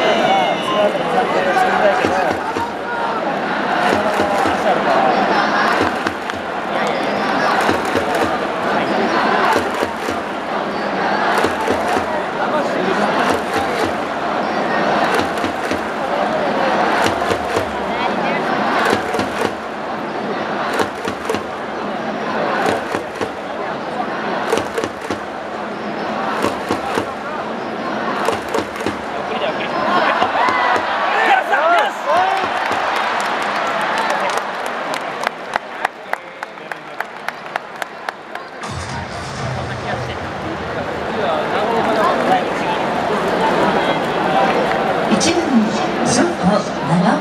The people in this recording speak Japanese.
Спасибо. 1番3個7